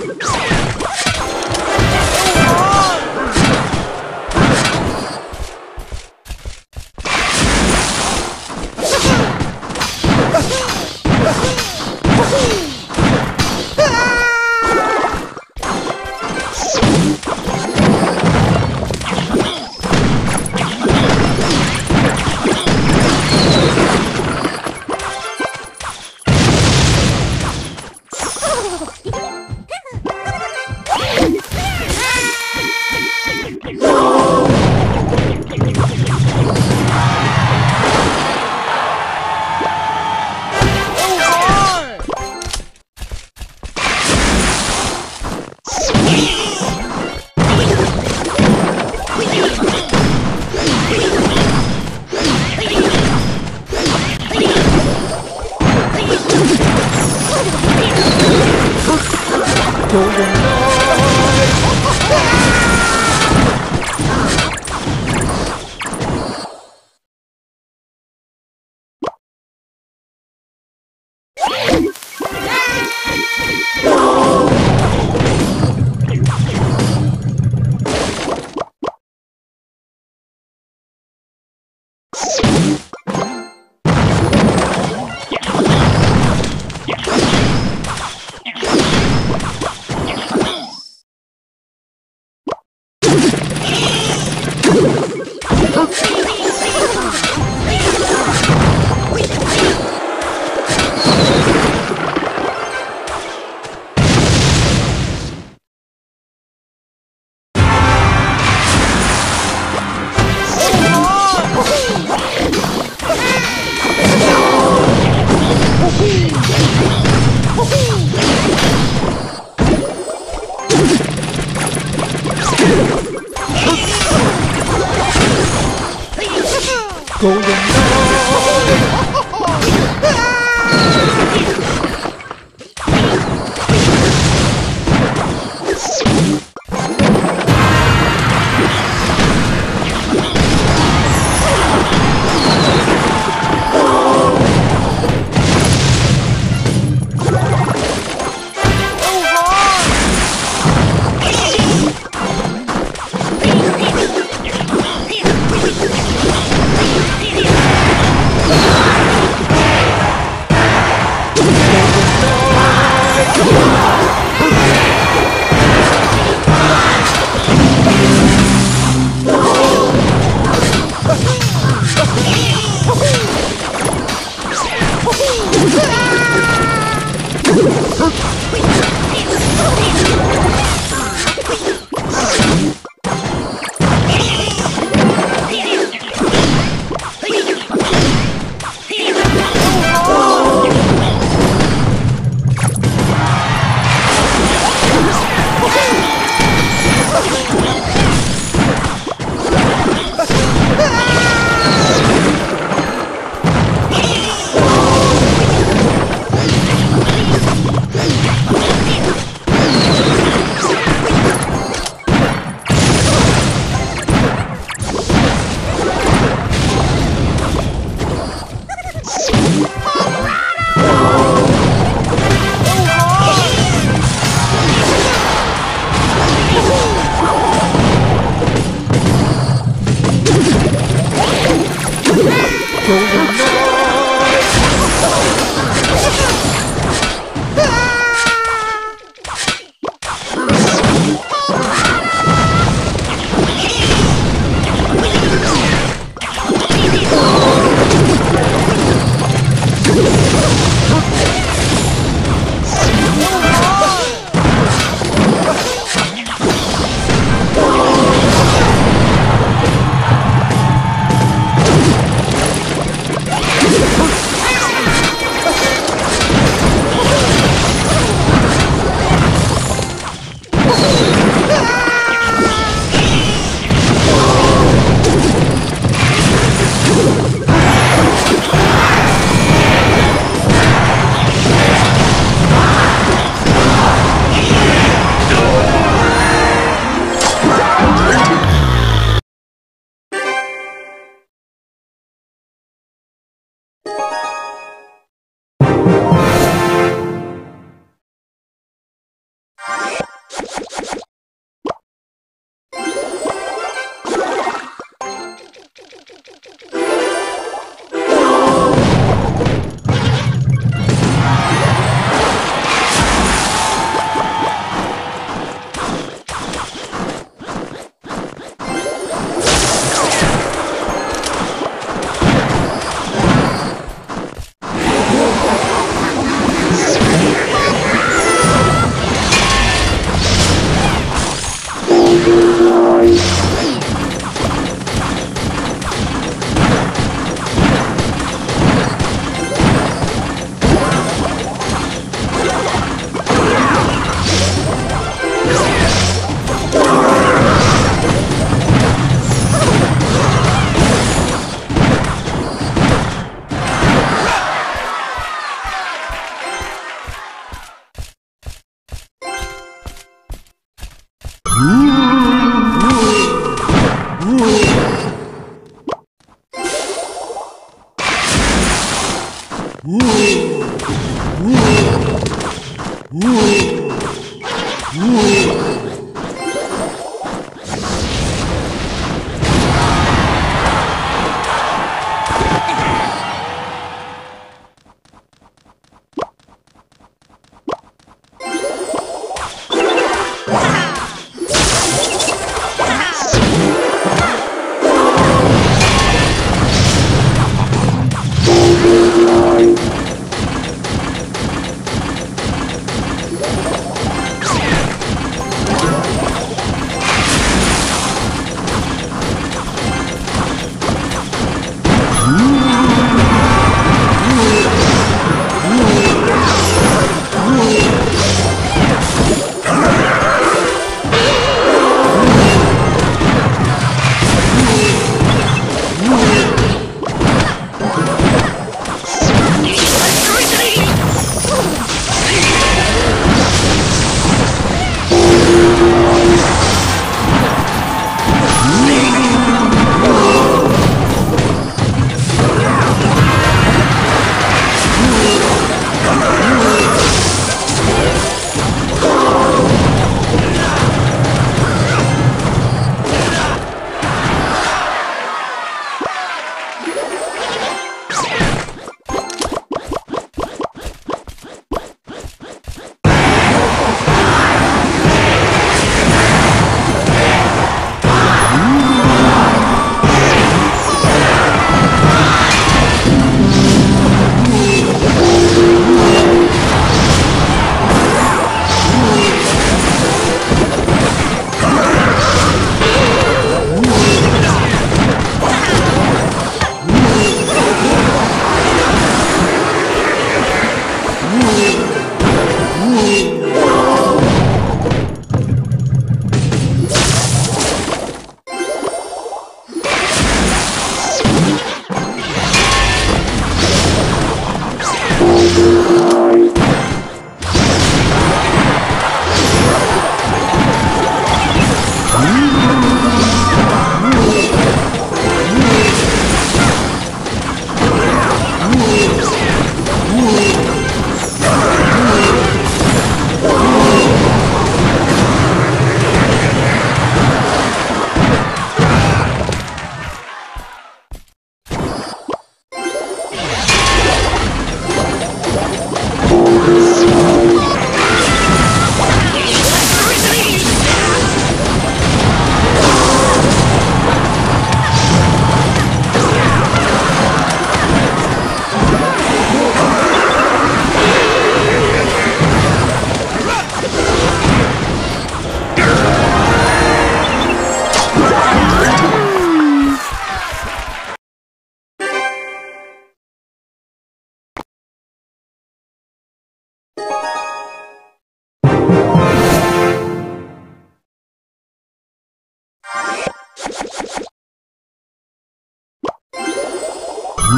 you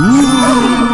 Ha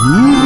ha